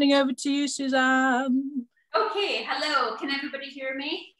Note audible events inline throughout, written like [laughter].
handing over to you, Suzanne. Okay, hello. Can everybody hear me?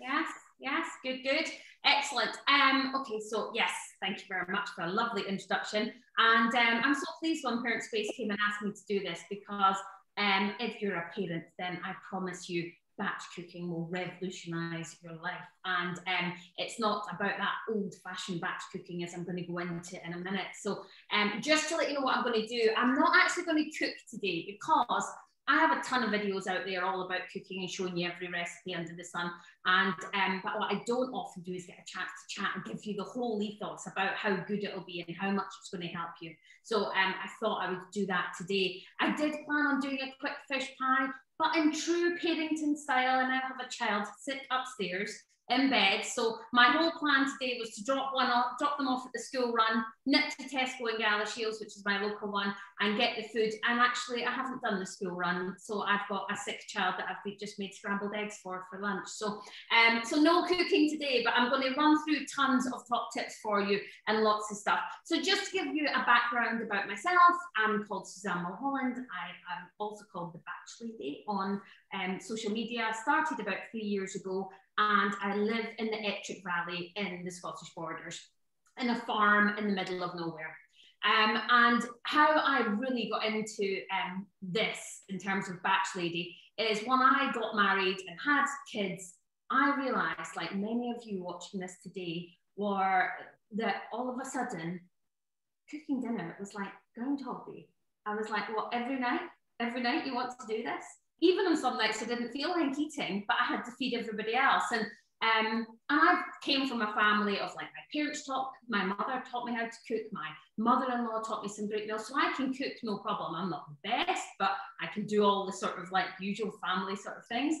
Yes, yes, good, good. Excellent. Um, okay, so yes, thank you very much for a lovely introduction. And um, I'm so pleased when Parent Space came and asked me to do this because um, if you're a parent, then I promise you batch cooking will revolutionize your life. And um, it's not about that old fashioned batch cooking as I'm going to go into in a minute. So um, just to let you know what I'm going to do, I'm not actually going to cook today because I have a ton of videos out there all about cooking and showing you every recipe under the sun. And um, but what I don't often do is get a chance to chat and give you the whole ethos about how good it'll be and how much it's going to help you. So um, I thought I would do that today. I did plan on doing a quick fish pie, but in true Paddington style, and I have a child sit upstairs in bed. So my whole plan today was to drop one off, drop them off at the school run, nip to Tesco and Galashiels, which is my local one, and get the food. And actually, I haven't done the school run, so I've got a sick child that I've just made scrambled eggs for for lunch. So, um, so no cooking today, but I'm going to run through tons of top tips for you and lots of stuff. So just to give you a background about myself, I'm called Suzanne Mulholland. I am also called the Batch Lady on um, social media. I started about three years ago and I live in the Ettrick Valley in the Scottish borders, in a farm in the middle of nowhere. Um, and how I really got into um, this in terms of batch lady is when I got married and had kids, I realized, like many of you watching this today, were that all of a sudden cooking dinner was like Groundhog Day. I was like, well, every night, every night you want to do this? Even on some nights I didn't feel like eating, but I had to feed everybody else. And um, and I came from a family of like my parents taught, my mother taught me how to cook, my mother-in-law taught me some great meals, so I can cook no problem. I'm not the best, but I can do all the sort of like usual family sort of things.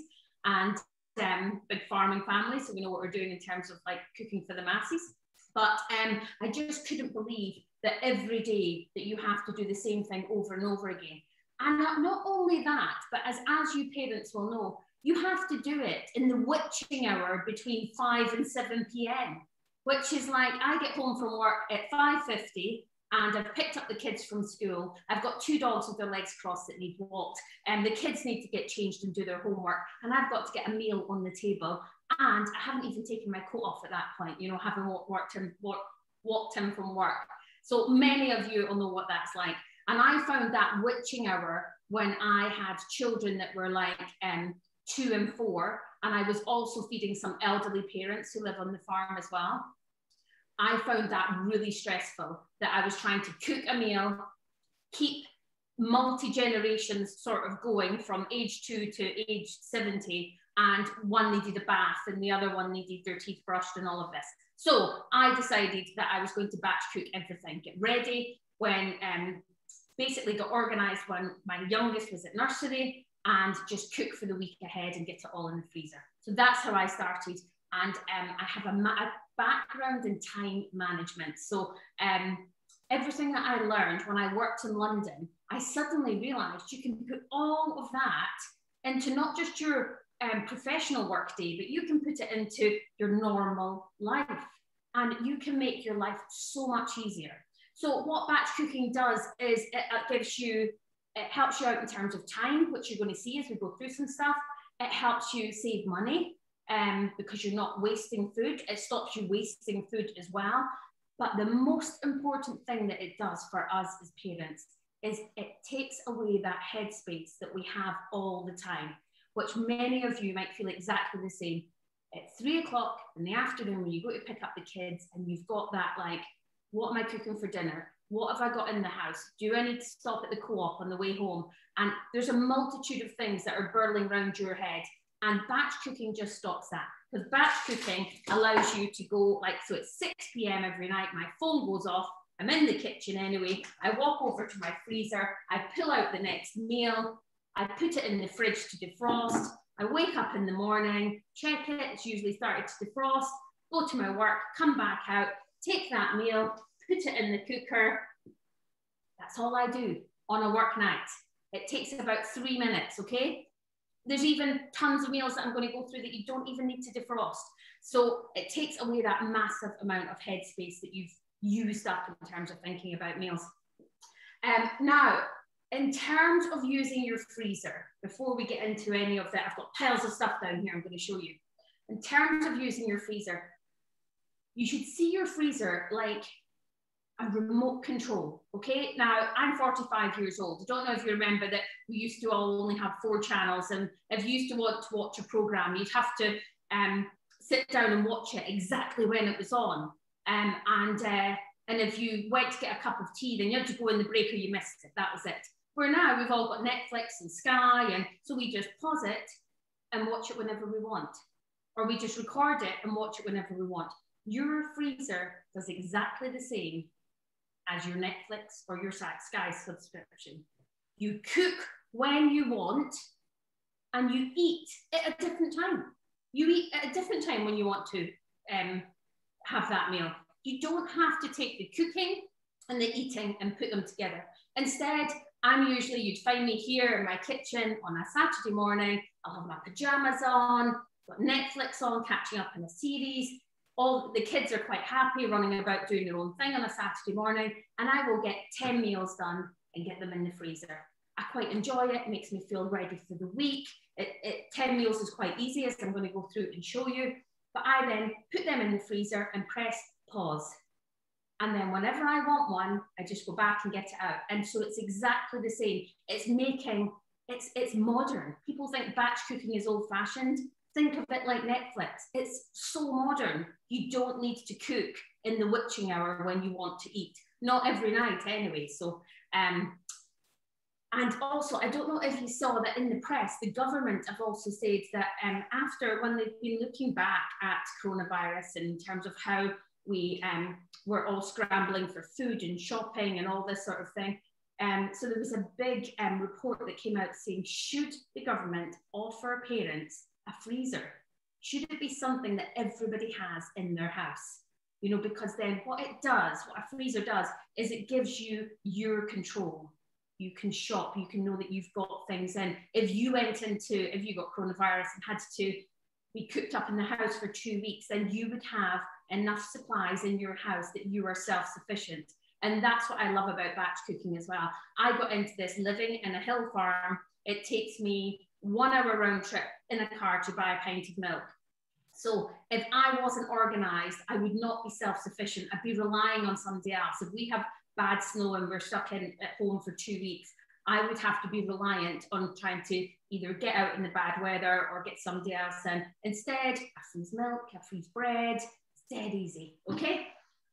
And um, big farming family, so we know what we're doing in terms of like cooking for the masses. But um, I just couldn't believe that every day that you have to do the same thing over and over again. And not only that, but as, as you parents will know, you have to do it in the witching hour between 5 and 7 p.m., which is like I get home from work at 5.50 and I've picked up the kids from school. I've got two dogs with their legs crossed that need walked, and the kids need to get changed and do their homework. And I've got to get a meal on the table. And I haven't even taken my coat off at that point, you know, having worked him, walked him from work. So many of you will know what that's like. And I found that witching hour when I had children that were like um, two and four, and I was also feeding some elderly parents who live on the farm as well. I found that really stressful that I was trying to cook a meal, keep multi generations sort of going from age two to age 70, and one needed a bath and the other one needed their teeth brushed and all of this. So I decided that I was going to batch cook everything, get ready when um, basically got organised when my youngest was at nursery and just cook for the week ahead and get it all in the freezer. So that's how I started. And um, I have a, a, background in time management. So um, everything that I learned when I worked in London, I suddenly realized you can put all of that into not just your um, professional work day, but you can put it into your normal life. And you can make your life so much easier. So what batch cooking does is it, it gives you, it helps you out in terms of time, which you're going to see as we go through some stuff. It helps you save money um, because you're not wasting food. It stops you wasting food as well. But the most important thing that it does for us as parents is it takes away that headspace that we have all the time, which many of you might feel exactly the same. At three o'clock in the afternoon, when you go to pick up the kids and you've got that like what am I cooking for dinner? What have I got in the house? Do I need to stop at the co op on the way home? And there's a multitude of things that are burling around your head. And batch cooking just stops that because batch cooking allows you to go like, so it's 6 p.m. every night, my phone goes off, I'm in the kitchen anyway. I walk over to my freezer, I pull out the next meal, I put it in the fridge to defrost. I wake up in the morning, check it, it's usually started to defrost, go to my work, come back out, take that meal, put it in the cooker. That's all I do on a work night. It takes about three minutes, okay? There's even tons of meals that I'm going to go through that you don't even need to defrost. So it takes away that massive amount of headspace that you've used up in terms of thinking about meals. Um, now, in terms of using your freezer, before we get into any of that, I've got piles of stuff down here I'm going to show you. In terms of using your freezer, you should see your freezer like a remote control. Okay, now I'm 45 years old. I don't know if you remember that we used to all only have four channels, and if you used to want to watch a program, you'd have to um, sit down and watch it exactly when it was on. Um, and uh, and if you went to get a cup of tea, then you had to go in the break or you missed it. That was it. Where now we've all got Netflix and Sky, and so we just pause it and watch it whenever we want, or we just record it and watch it whenever we want. Your freezer does exactly the same as your Netflix or your Sky subscription. You cook when you want and you eat at a different time. You eat at a different time when you want to um, have that meal. You don't have to take the cooking and the eating and put them together. Instead, I'm usually, you'd find me here in my kitchen on a Saturday morning. I'll have my pajamas on, got Netflix on, catching up on a series. All the kids are quite happy running about doing their own thing on a Saturday morning, and I will get 10 meals done and get them in the freezer. I quite enjoy it, it makes me feel ready for the week. It, it, 10 meals is quite easy, as I'm going to go through and show you. But I then put them in the freezer and press pause. And then whenever I want one, I just go back and get it out. And so it's exactly the same. It's making, it's, it's modern. People think batch cooking is old fashioned. Think of it like Netflix. It's so modern. You don't need to cook in the witching hour when you want to eat. Not every night anyway. So um, and also, I don't know if you saw that in the press, the government have also said that um, after when they've been looking back at coronavirus in terms of how we um, were all scrambling for food and shopping and all this sort of thing. Um, so there was a big um, report that came out saying, should the government offer parents a freezer? Should it be something that everybody has in their house? You know, because then what it does, what a freezer does, is it gives you your control you can shop, you can know that you've got things in. If you went into, if you got coronavirus and had to be cooped up in the house for two weeks, then you would have enough supplies in your house that you are self sufficient. And that's what I love about batch cooking as well. I got into this living in a hill farm. It takes me one hour round trip in a car to buy a pint of milk. So if I wasn't organized, I would not be self sufficient. I'd be relying on somebody else. If we have bad snow and we're stuck in at home for two weeks, I would have to be reliant on trying to either get out in the bad weather or get somebody else in. Instead, I freeze milk, I freeze bread, it's dead easy, okay?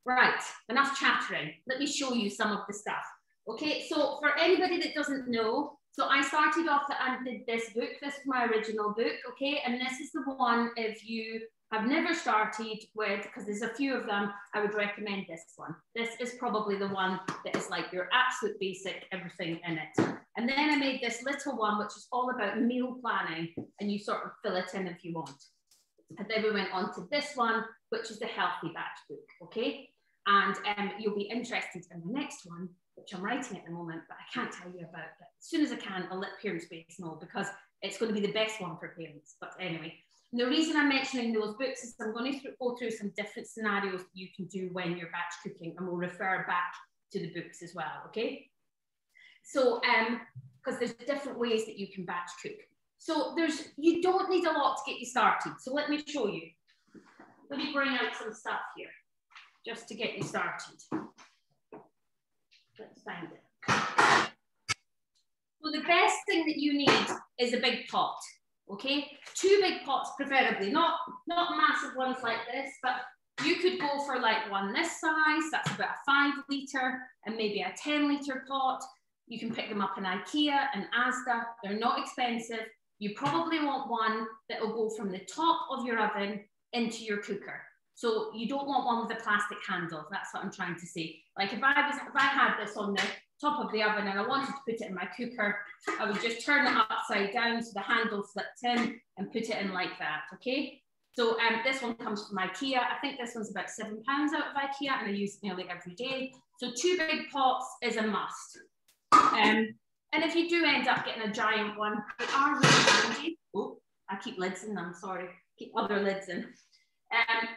Right, enough chattering. Let me show you some of the stuff. Okay, so for anybody that doesn't know, so I started off and did this book. This is my original book, okay? And this is the one if you I've never started with, because there's a few of them, I would recommend this one. This is probably the one that is like your absolute basic, everything in it. And then I made this little one, which is all about meal planning, and you sort of fill it in if you want. And then we went on to this one, which is the Healthy Batch book, okay? And um, you'll be interested in the next one, which I'm writing at the moment, but I can't tell you about it. As soon as I can, I'll let Parents know because it's going to be the best one for parents. But anyway, the reason I'm mentioning those books is I'm going to go through some different scenarios that you can do when you're batch cooking and we'll refer back to the books as well, okay? So, um, because there's different ways that you can batch cook. So there's, you don't need a lot to get you started. So let me show you. Let me bring out some stuff here just to get you started. Let's find it. So the best thing that you need is a big pot okay? Two big pots preferably, not, not massive ones like this, but you could go for like one this size, that's about a five litre and maybe a 10 litre pot. You can pick them up in Ikea and Asda, they're not expensive. You probably want one that will go from the top of your oven into your cooker. So you don't want one with a plastic handle. That's what I'm trying to say. Like if I was, if I had this on the top of the oven and I wanted to put it in my cooker, I would just turn it upside down so the handle slipped in and put it in like that, okay? So um, this one comes from Ikea. I think this one's about seven pounds out of Ikea and I use it nearly every day. So two big pots is a must. Um, and if you do end up getting a giant one, they are really handy. Oh, I keep lids in them, sorry. Keep other lids in. Um,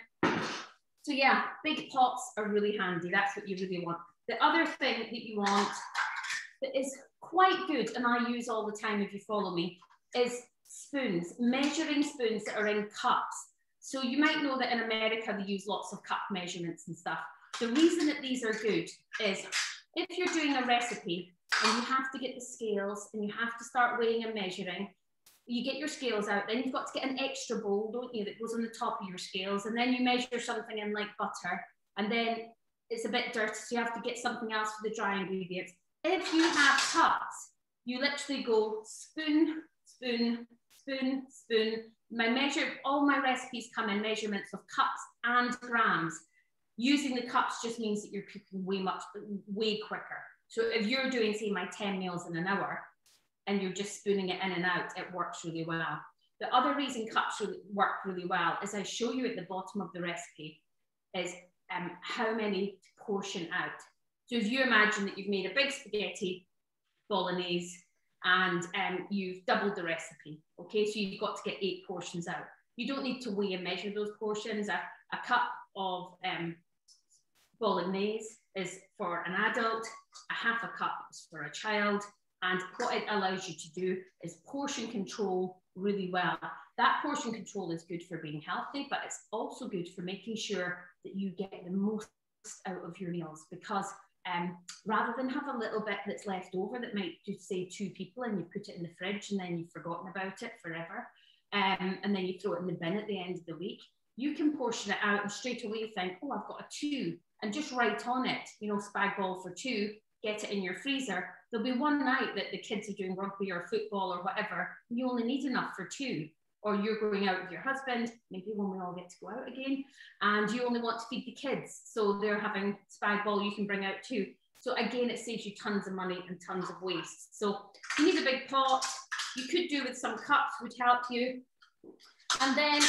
so yeah, big pots are really handy. That's what you really want. The other thing that you want that is quite good, and I use all the time if you follow me, is spoons, measuring spoons that are in cups. So you might know that in America they use lots of cup measurements and stuff. The reason that these are good is if you're doing a recipe and you have to get the scales and you have to start weighing and measuring, you get your scales out, then you've got to get an extra bowl, don't you, that goes on the top of your scales, and then you measure something in like butter, and then it's a bit dirty, so you have to get something else for the dry ingredients. If you have cups, you literally go spoon, spoon, spoon, spoon. My measure, all my recipes come in measurements of cups and grams. Using the cups just means that you're cooking way much, way quicker. So if you're doing, say, my 10 meals in an hour, and you're just spooning it in and out, it works really well. The other reason cups work really well, as I show you at the bottom of the recipe, is um, how many to portion out. So if you imagine that you've made a big spaghetti bolognese and um, you've doubled the recipe, okay, so you've got to get eight portions out. You don't need to weigh and measure those portions. A, a cup of um, bolognese is for an adult, a half a cup is for a child, and what it allows you to do is portion control really well. That portion control is good for being healthy, but it's also good for making sure that you get the most out of your meals because um, rather than have a little bit that's left over that might just say two people and you put it in the fridge and then you've forgotten about it forever um, and then you throw it in the bin at the end of the week, you can portion it out and straight away think, oh, I've got a two and just write on it, you know, spag for two, get it in your freezer there'll be one night that the kids are doing rugby or football or whatever, and you only need enough for two. Or you're going out with your husband, maybe when we all get to go out again, and you only want to feed the kids. So they're having spag bol you can bring out too. So again, it saves you tons of money and tons of waste. So you need a big pot. You could do with some cups would help you. And then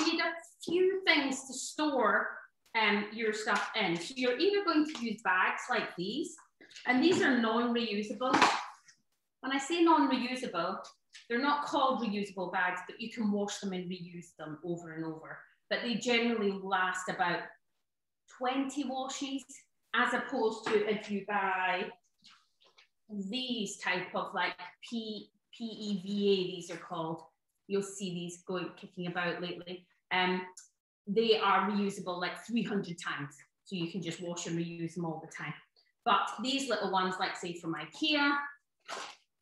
you need a few things to store um, your stuff in. So you're either going to use bags like these, and these are non-reusable. When I say non-reusable, they're not called reusable bags, but you can wash them and reuse them over and over. But they generally last about 20 washes, as opposed to if you buy these type of like P, PEVA, these are called. You'll see these going kicking about lately. Um, they are reusable like 300 times. So you can just wash and reuse them all the time. But these little ones, like say from IKEA,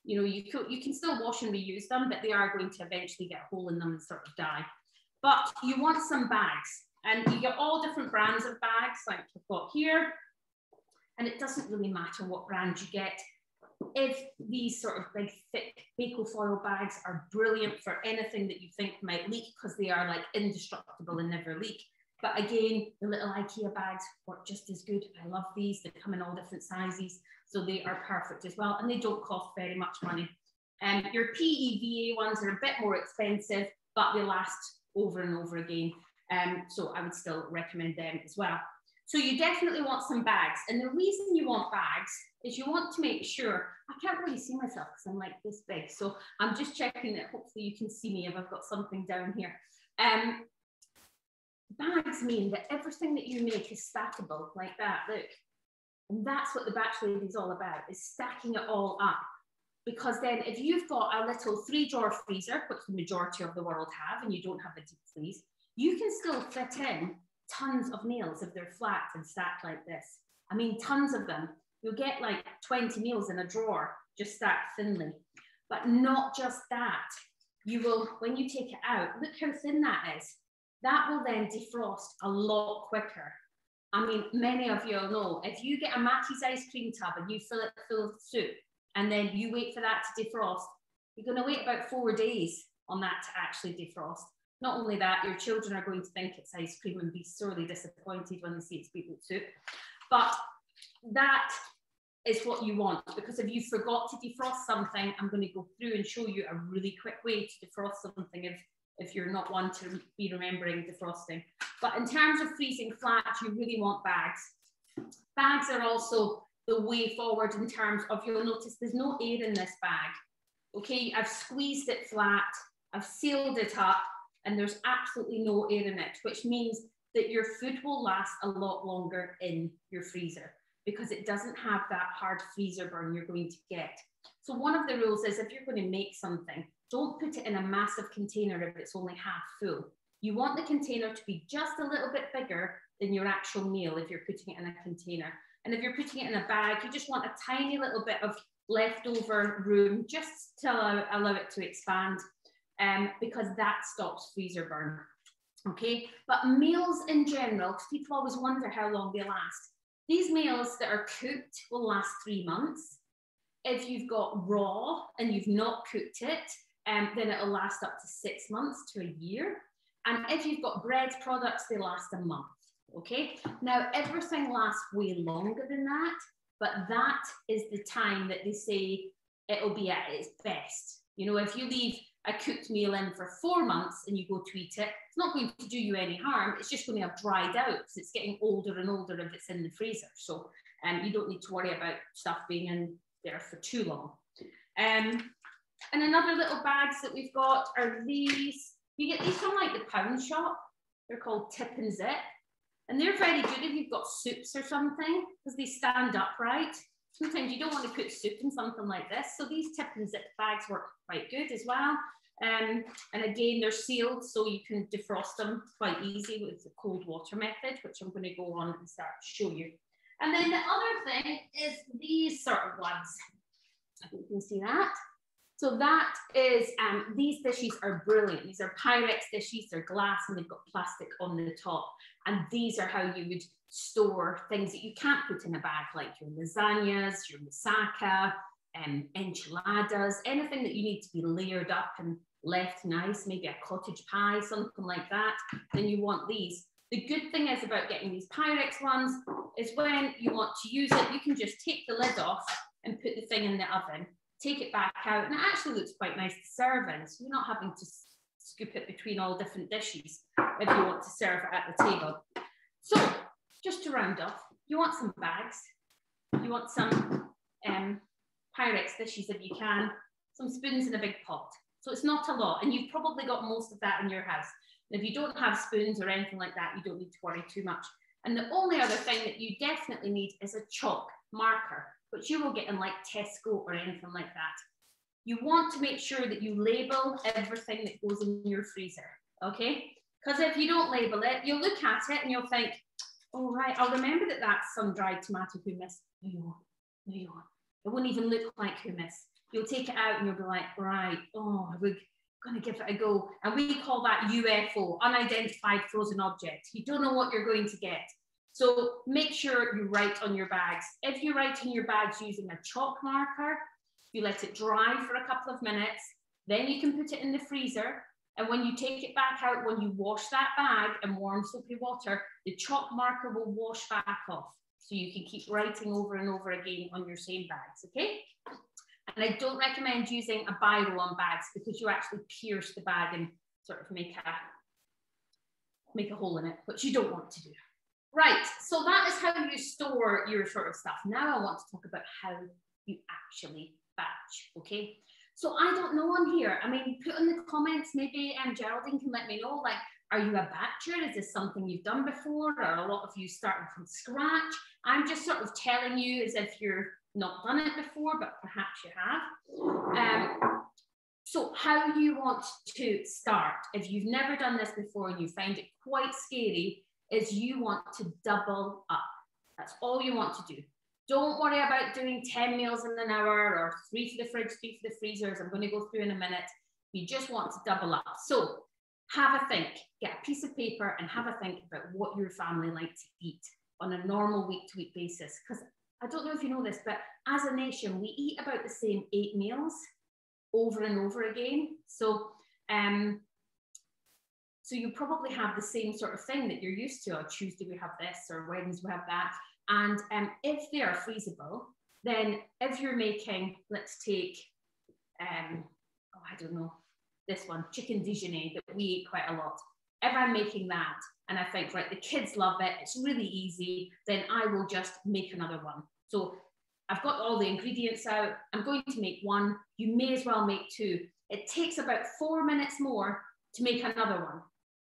you know, you, could, you can still wash and reuse them, but they are going to eventually get a hole in them and sort of die. But you want some bags and you get all different brands of bags like we have got here. And it doesn't really matter what brand you get. If these sort of big, thick Bacofoil bags are brilliant for anything that you think might leak because they are like indestructible and never leak, but again, the little IKEA bags work just as good. I love these. They come in all different sizes, so they are perfect as well, and they don't cost very much money. Um, your PEVA ones are a bit more expensive, but they last over and over again. Um, so I would still recommend them as well. So you definitely want some bags. And the reason you want bags is you want to make sure, I can't really see myself because I'm like this big. So I'm just checking that hopefully you can see me if I've got something down here. Um, bags mean that everything that you make is stackable like that, look. And that's what the batch lady is all about, is stacking it all up. Because then if you've got a little three drawer freezer, which the majority of the world have, and you don't have a deep freeze, you can still fit in tons of meals if they're flat and stacked like this. I mean, tons of them. You'll get like 20 meals in a drawer, just stacked thinly. But not just that. You will, when you take it out, look how thin that is. That will then defrost a lot quicker. I mean, many of you will know if you get a Mackie's ice cream tub and you fill it full of soup and then you wait for that to defrost, you're going to wait about four days on that to actually defrost. Not only that, your children are going to think it's ice cream and be sorely disappointed when they see it's beetroot soup. But that is what you want because if you forgot to defrost something, I'm going to go through and show you a really quick way to defrost something if if you're not one to be remembering defrosting. But in terms of freezing flat, you really want bags. Bags are also the way forward in terms of, you'll notice there's no air in this bag. Okay, I've squeezed it flat, I've sealed it up, and there's absolutely no air in it, which means that your food will last a lot longer in your freezer because it doesn't have that hard freezer burn you're going to get. So one of the rules is if you're going to make something, don't put it in a massive container if it's only half full. You want the container to be just a little bit bigger than your actual meal if you're putting it in a container. And if you're putting it in a bag, you just want a tiny little bit of leftover room just to allow, allow it to expand um, because that stops freezer burn. Okay, but meals in general, because people always wonder how long they last. These meals that are cooked will last three months. If you've got raw and you've not cooked it, um, then it'll last up to six months to a year. And if you've got bread products, they last a month. Okay, now everything lasts way longer than that, but that is the time that they say it'll be at its best. You know, if you leave a cooked meal in for four months and you go to eat it, it's not going to do you any harm. It's just going to have dried out because it's getting older and older if it's in the freezer. So um, you don't need to worry about stuff being in there for too long. Um, and another little bags that we've got are these. You get these from like the pound shop. They're called Tip and Zip. And they're very good if you've got soups or something because they stand upright. Sometimes you don't want to put soup in something like this. So these tip and zip bags work quite good as well. Um, and again, they're sealed so you can defrost them quite easy with the cold water method, which I'm going to go on and start to show you. And then the other thing is these sort of ones. I think you can see that. So that is, um, these dishes are brilliant. These are Pyrex dishes, they're glass and they've got plastic on the top. And these are how you would store things that you can't put in a bag, like your lasagnas, your moussaka, um, enchiladas, anything that you need to be layered up and left nice, maybe a cottage pie, something like that, then you want these. The good thing is about getting these Pyrex ones is when you want to use it, you can just take the lid off and put the thing in the oven take it back out, and it actually looks quite nice to serve in. So you're not having to scoop it between all different dishes if you want to serve it at the table. So just to round off, you want some bags, you want some um, Pyrex dishes if you can, some spoons in a big pot. So it's not a lot, and you've probably got most of that in your house. And if you don't have spoons or anything like that, you don't need to worry too much. And the only other thing that you definitely need is a chalk marker which you will get in like Tesco or anything like that. You want to make sure that you label everything that goes in your freezer, okay? Because if you don't label it, you'll look at it and you'll think, oh, right, I'll remember that that's sun-dried tomato hummus. No, you won't. No, you won't. It won't even look like hummus. You'll take it out and you'll be like, right, oh, we're going to give it a go. And we call that UFO, unidentified frozen object. You don't know what you're going to get. So make sure you write on your bags. If you write in your bags using a chalk marker, you let it dry for a couple of minutes, then you can put it in the freezer. And when you take it back out, when you wash that bag in warm soapy water, the chalk marker will wash back off. So you can keep writing over and over again on your same bags, okay? And I don't recommend using a biro on bags because you actually pierce the bag and sort of make a, make a hole in it, which you don't want to do. Right, so that is how you store your sort of stuff. Now I want to talk about how you actually batch, okay? So I don't know on here. I mean, put in the comments, maybe um, Geraldine can let me know, like, are you a batcher? Is this something you've done before? Or a lot of you starting from scratch? I'm just sort of telling you as if you're not done it before, but perhaps you have. Um, so how you want to start, if you've never done this before and you find it quite scary, is you want to double up. That's all you want to do. Don't worry about doing 10 meals in an hour or three to the fridge, three to the freezers. I'm going to go through in a minute. You just want to double up. So have a think, get a piece of paper and have a think about what your family like to eat on a normal week to week basis. Because I don't know if you know this, but as a nation, we eat about the same eight meals over and over again. So um, so you probably have the same sort of thing that you're used to. On Tuesday we have this, or Wednesday we have that. And um, if they are freezable, then if you're making, let's take, um, oh, I don't know, this one, chicken déjeuner that we eat quite a lot. If I'm making that and I think, right, the kids love it, it's really easy, then I will just make another one. So I've got all the ingredients out. I'm going to make one. You may as well make two. It takes about four minutes more to make another one.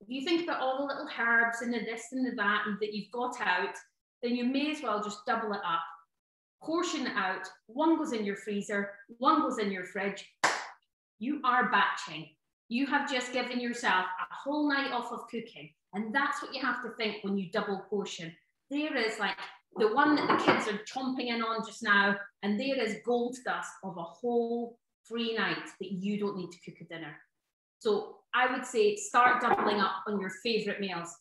If you think about all the little herbs and the this and the that and that you've got out, then you may as well just double it up. portion it out, one goes in your freezer, one goes in your fridge, you are batching. You have just given yourself a whole night off of cooking. And that's what you have to think when you double portion. There is like the one that the kids are chomping in on just now, and there is gold dust of a whole free night that you don't need to cook a dinner. So I would say start doubling up on your favorite meals.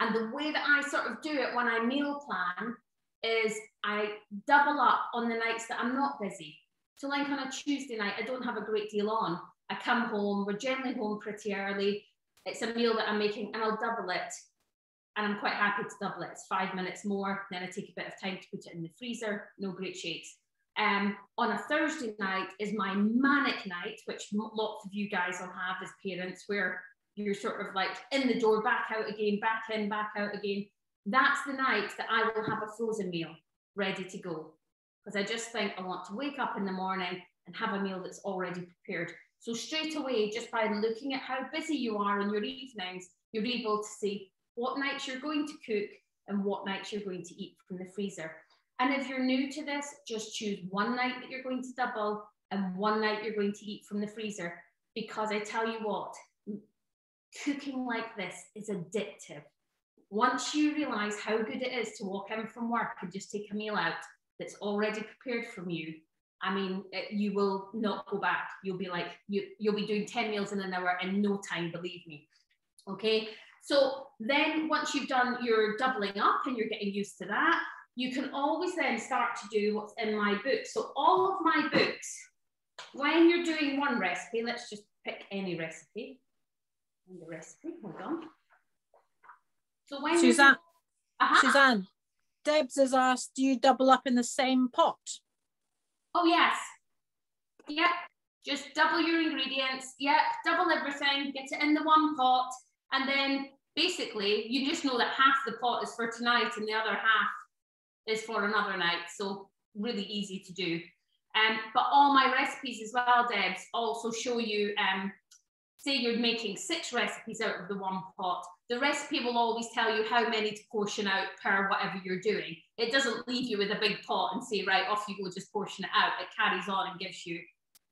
And the way that I sort of do it when I meal plan is I double up on the nights that I'm not busy. So like on a Tuesday night, I don't have a great deal on. I come home, we're generally home pretty early. It's a meal that I'm making and I'll double it. And I'm quite happy to double it. It's five minutes more. Then I take a bit of time to put it in the freezer. No great shakes. Um, on a Thursday night is my manic night, which lots of you guys will have as parents, where you're sort of like in the door, back out again, back in, back out again. That's the night that I will have a frozen meal ready to go. Because I just think I want to wake up in the morning and have a meal that's already prepared. So straight away, just by looking at how busy you are in your evenings, you're able to see what nights you're going to cook and what nights you're going to eat from the freezer. And if you're new to this, just choose one night that you're going to double and one night you're going to eat from the freezer. Because I tell you what, cooking like this is addictive. Once you realize how good it is to walk in from work and just take a meal out that's already prepared from you, I mean, it, you will not go back. You'll be like, you, you'll be doing 10 meals in an hour in no time, believe me. Okay. So then once you've done your doubling up and you're getting used to that, you can always then start to do what's in my book. So all of my books, when you're doing one recipe, let's just pick any recipe. And the recipe, hold on. So when Suzanne, uh-huh. Suzanne, Debs has asked, do you double up in the same pot? Oh yes. Yep. Just double your ingredients. Yep. Double everything. Get it in the one pot, and then basically you just know that half the pot is for tonight and the other half is for another night. So really easy to do. Um, but all my recipes as well, Debs, also show you, um, say you're making six recipes out of the one pot. The recipe will always tell you how many to portion out per whatever you're doing. It doesn't leave you with a big pot and say, right, off you go, just portion it out. It carries on and gives you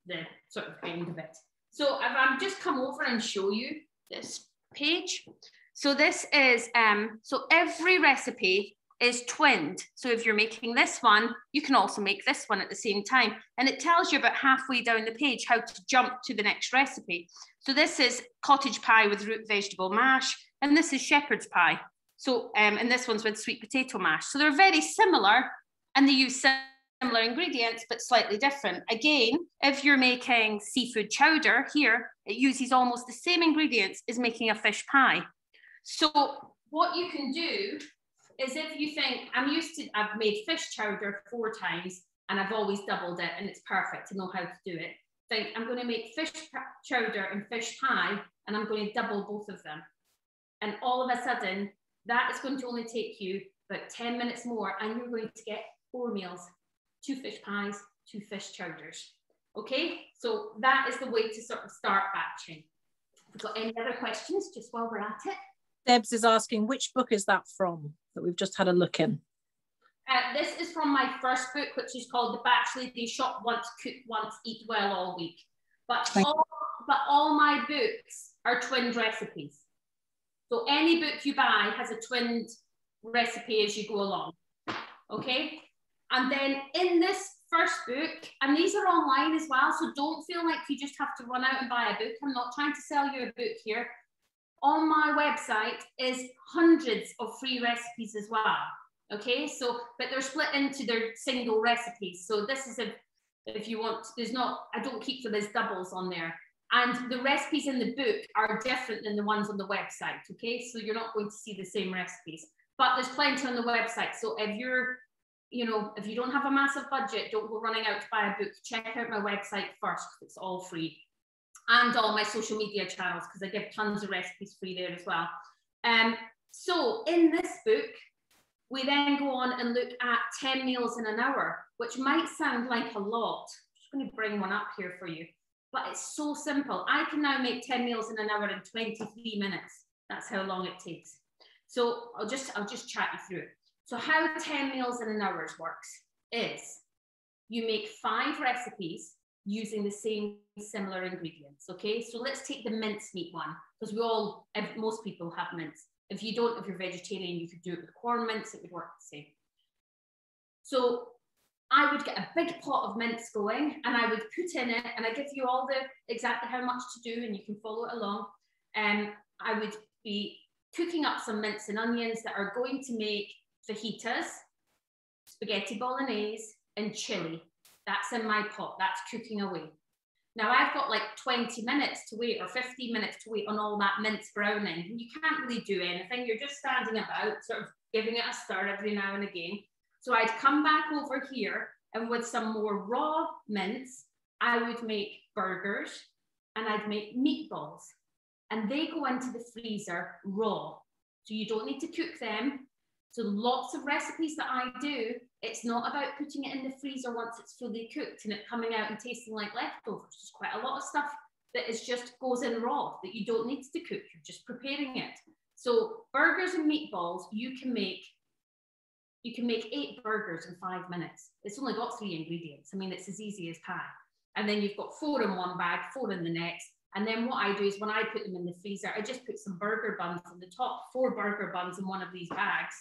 the sort of end of it. So I'm just come over and show you this page. So this is, um, so every recipe is twinned. So if you're making this one, you can also make this one at the same time. And it tells you about halfway down the page how to jump to the next recipe. So this is cottage pie with root vegetable mash, and this is shepherd's pie. So, um, and this one's with sweet potato mash. So they're very similar and they use similar ingredients, but slightly different. Again, if you're making seafood chowder here, it uses almost the same ingredients as making a fish pie. So what you can do is if you think I'm used to, I've made fish chowder four times and I've always doubled it and it's perfect to know how to do it. Think I'm going to make fish chowder and fish pie and I'm going to double both of them. And all of a sudden, that is going to only take you about 10 minutes more and you're going to get four meals, two fish pies, two fish chowders. Okay, so that is the way to sort of start batching. If you've got any other questions, just while we're at it. Debs is asking, which book is that from that we've just had a look in? Uh, this is from my first book, which is called The Batch Lady Shop Once, Cook Once, Eat Well All Week. But all, but all my books are twinned recipes. So any book you buy has a twinned recipe as you go along. Okay? And then in this first book, and these are online as well, so don't feel like you just have to run out and buy a book. I'm not trying to sell you a book here on my website is hundreds of free recipes as well. Okay, so but they're split into their single recipes. So this is if if you want, there's not, I don't keep them as doubles on there. And the recipes in the book are different than the ones on the website. Okay, so you're not going to see the same recipes, but there's plenty on the website. So if you're, you know, if you don't have a massive budget, don't go running out to buy a book. Check out my website first. It's all free and all my social media channels because I give tons of recipes free there as well. Um, so in this book, we then go on and look at 10 meals in an hour, which might sound like a lot. I'm just going to bring one up here for you, but it's so simple. I can now make 10 meals in an hour in 23 minutes. That's how long it takes. So I'll just, I'll just chat you through. So how 10 meals in an hour works. is you make five recipes using the same similar ingredients. Okay, so let's take the mincemeat one because we all, most people have mince. If you don't, if you're vegetarian, you could do it with Quorn mince, it would work the same. So I would get a big pot of mince going and I would put in it and I give you all the exactly how much to do and you can follow it along. And um, I would be cooking up some mince and onions that are going to make fajitas, spaghetti bolognese, and chili. That's in my pot, that's cooking away. Now I've got like 20 minutes to wait or 15 minutes to wait on all that mince browning. You can't really do anything. You're just standing about, sort of giving it a stir every now and again. So I'd come back over here and with some more raw mince, I would make burgers and I'd make meatballs and they go into the freezer raw. So you don't need to cook them. So lots of recipes that I do, it's not about putting it in the freezer once it's fully cooked and it coming out and tasting like leftovers. There's quite a lot of stuff that is just goes in raw that you don't need to cook. You're just preparing it. So burgers and meatballs, you can make you can make eight burgers in five minutes. It's only got three ingredients. I mean, it's as easy as pie. And then you've got four in one bag, four in the next. And then what I do is when I put them in the freezer, I just put some burger buns on the top, four burger buns in one of these bags.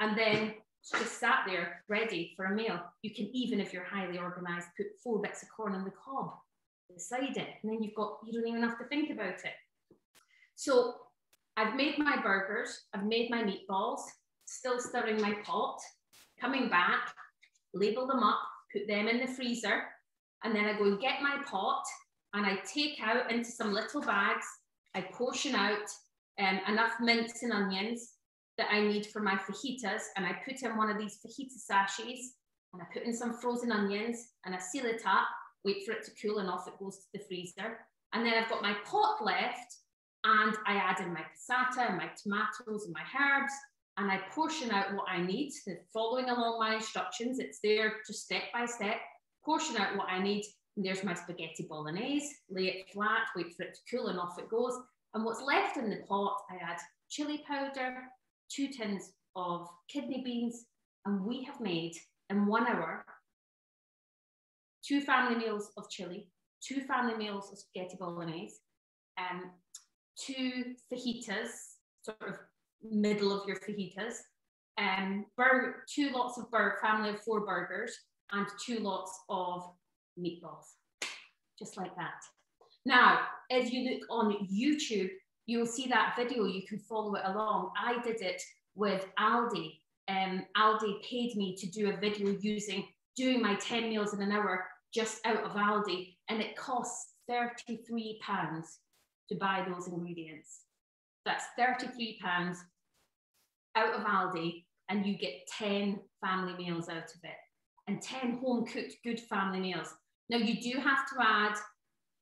And then just sat there ready for a meal. You can even, if you're highly organized, put four bits of corn on the cob beside it. And then you've got, you don't even have to think about it. So I've made my burgers, I've made my meatballs, still stirring my pot, coming back, label them up, put them in the freezer, and then I go and get my pot and I take out into some little bags, I portion out um, enough mince and onions that I need for my fajitas, and I put in one of these fajita sachets, and I put in some frozen onions, and I seal it up, wait for it to cool, and off it goes to the freezer. And then I've got my pot left, and I add in my passata, and my tomatoes, and my herbs, and I portion out what I need, following along my instructions. It's there just step by step, portion out what I need. And there's my spaghetti bolognese, lay it flat, wait for it to cool, and off it goes. And what's left in the pot, I add chili powder, two tins of kidney beans, and we have made in one hour two family meals of chili, two family meals of spaghetti bolognese, um, two fajitas, sort of middle of your fajitas, um, burger, two lots of burger, family of four burgers, and two lots of meatballs, just like that. Now, if you look on YouTube, you'll see that video, you can follow it along. I did it with Aldi. Um, Aldi paid me to do a video using doing my 10 meals in an hour just out of Aldi, and it costs 33 pounds to buy those ingredients. That's 33 pounds out of Aldi and you get 10 family meals out of it and 10 home cooked good family meals. Now you do have to add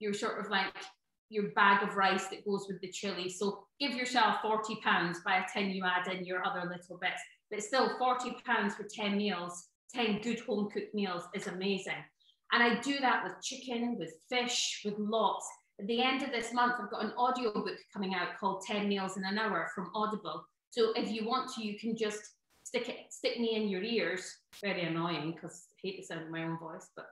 your sort of like your bag of rice that goes with the chili. So give yourself 40 pounds by the time you add in your other little bits. But still 40 pounds for 10 meals, 10 good home cooked meals is amazing. And I do that with chicken, with fish, with lots. At the end of this month, I've got an audio book coming out called 10 Meals in an Hour from Audible. So if you want to, you can just stick it, stick me in your ears. Very annoying because I hate the sound of my own voice, but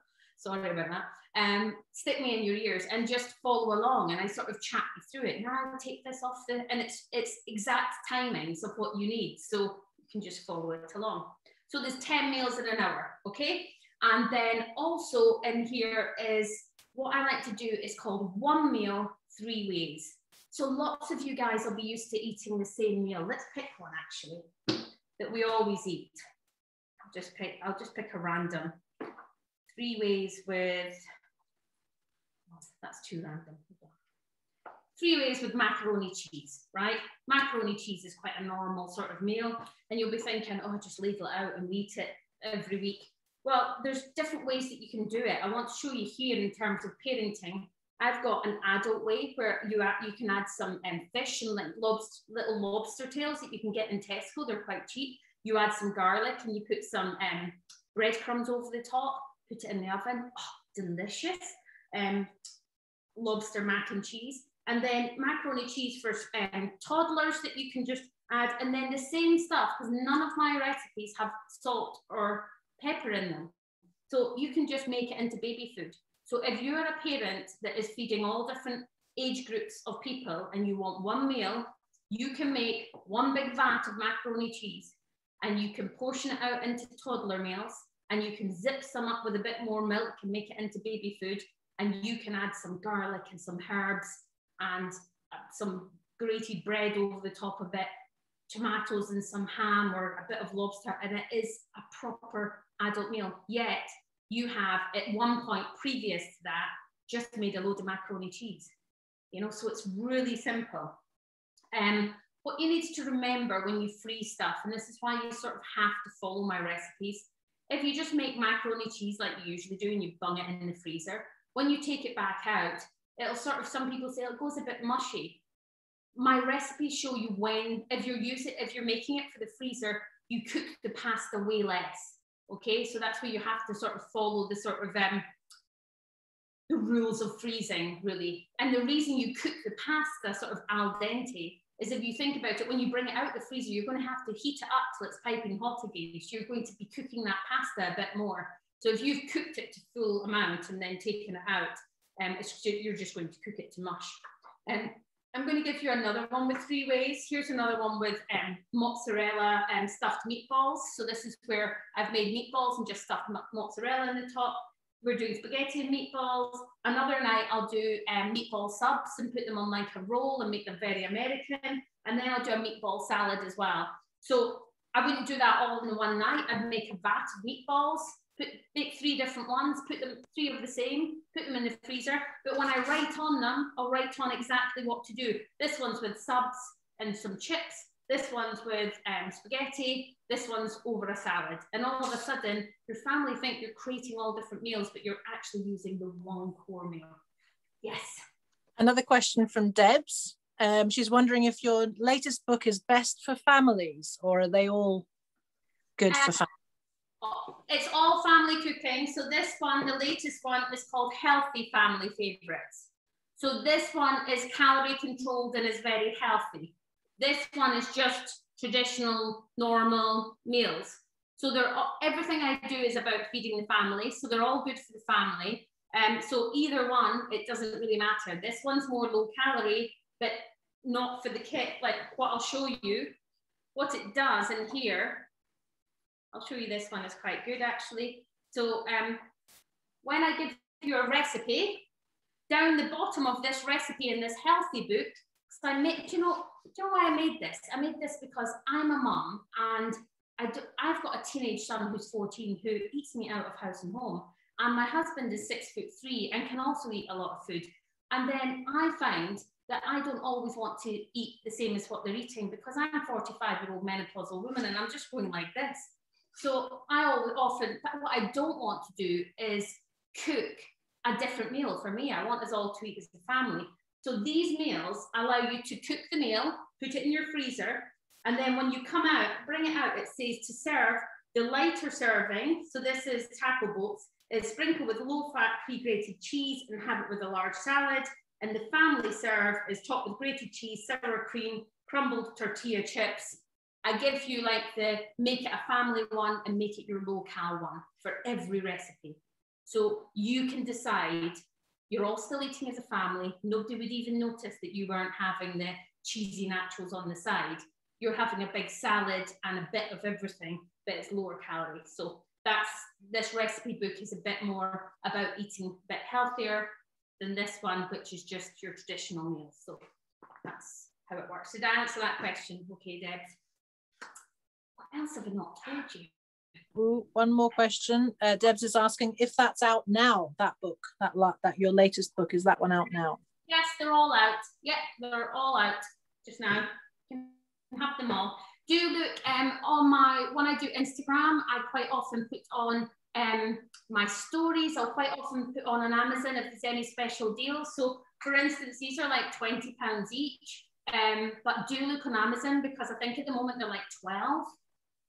sorry about that. Um, stick me in your ears and just follow along, and I sort of chat you through it. Now I'll take this off the, and it's it's exact timings of what you need, so you can just follow it along. So there's 10 meals in an hour, okay? And then also in here is what I like to do is called one meal, three ways. So lots of you guys will be used to eating the same meal. Let's pick one actually that we always eat. I'll just pick, I'll just pick a random. Three ways with, oh, that's too random. Three ways with macaroni cheese, right? Macaroni cheese is quite a normal sort of meal. And you'll be thinking, oh, just leave it out and eat it every week. Well, there's different ways that you can do it. I want to show you here in terms of parenting. I've got an adult way where you you can add some um, fish and like lobster, little lobster tails that you can get in Tesco. They're quite cheap. You add some garlic and you put some um, breadcrumbs over the top. Put it in the oven. Oh, delicious. Um, lobster mac and cheese, and then macaroni cheese for um, toddlers that you can just add, and then the same stuff because none of my recipes have salt or pepper in them. So you can just make it into baby food. So if you're a parent that is feeding all different age groups of people and you want one meal, you can make one big vat of macaroni cheese and you can portion it out into toddler meals and you can zip some up with a bit more milk and make it into baby food and you can add some garlic and some herbs and uh, some grated bread over the top of it tomatoes and some ham or a bit of lobster and it is a proper adult meal. Yet you have at one point previous to that just made a load of macaroni cheese you know so it's really simple. Um, what you need to remember when you freeze stuff and this is why you sort of have to follow my recipes if you just make macaroni cheese like you usually do and you bung it in the freezer when you take it back out it'll sort of some people say it goes a bit mushy. My recipes show you when if you're using if you're making it for the freezer you cook the pasta way less okay? So that's where you have to sort of follow the sort of um, the rules of freezing really. And the reason you cook the pasta sort of al dente is if you think about it when you bring it out the freezer you're going to have to heat it up till it's piping hot again so you're going to be cooking that pasta a bit more so if you've cooked it to full amount and then taken it out um, you're just going to cook it to mush and um, I'm going to give you another one with three ways. Here's another one with um, mozzarella and stuffed meatballs. So this is where I've made meatballs and just stuffed mozzarella in the top. We're doing spaghetti and meatballs. Another night I'll do um, meatball subs and put them on like a roll and make them very American. And then I'll do a meatball salad as well. So I wouldn't do that all in one night. I'd make a vat of meatballs put make three different ones, put them three of the same, put them in the freezer. But when I write on them, I'll write on exactly what to do. This one's with subs and some chips. This one's with um, spaghetti. This one's over a salad. And all of a sudden, your family think you're creating all different meals, but you're actually using the one core meal. Yes. Another question from Debs. Um, she's wondering if your latest book is best for families or are they all good uh, for families? it's all family cooking. So this one, the latest one is called Healthy Family Favorites. So this one is calorie controlled and is very healthy. This one is just traditional, normal meals. So they're everything I do is about feeding the family. So they're all good for the family. Um, so either one, it doesn't really matter. This one's more low calorie, but not for the kit. Like what I'll show you, what it does in here I'll show you this one is quite good actually. So um, when I give you a recipe, down the bottom of this recipe in this healthy book, so I made, do you know, do you know why I made this? I made this because I'm a mum and I do, I've got a teenage son who's 14 who eats me out of house and home. And my husband is six foot three and can also eat a lot of food. And then I find that I don't always want to eat the same as what they're eating because I'm a 45 year old menopausal woman and I'm just going like this. So I always often, what I don't want to do is cook a different meal for me. I want us all to eat as a family. So these meals allow you to cook the meal, put it in your freezer, and then when you come out, bring it out, it says to serve the lighter serving. So this is taco boats, is sprinkle with low fat pre-grated cheese and have it with a large salad. And the family serve is topped with grated cheese, sour cream, crumbled tortilla chips, I give you like the make it a family one and make it your local one for every recipe. So you can decide you're all still eating as a family. Nobody would even notice that you weren't having the cheesy naturals on the side. You're having a big salad and a bit of everything, but it's lower calories. So that's this recipe book is a bit more about eating a bit healthier than this one, which is just your traditional meals. So that's how it works. Did I answer that question? Okay, Deb. What else have I not told you? One more question. Uh, Debs is asking if that's out now. That book, that that your latest book, is that one out now? Yes, they're all out. Yep, they're all out just now. You can have them all. Do look um, on my when I do Instagram. I quite often put on um, my stories. I'll quite often put on on Amazon if there's any special deals. So, for instance, these are like twenty pounds each. Um, but do look on Amazon because I think at the moment they're like twelve.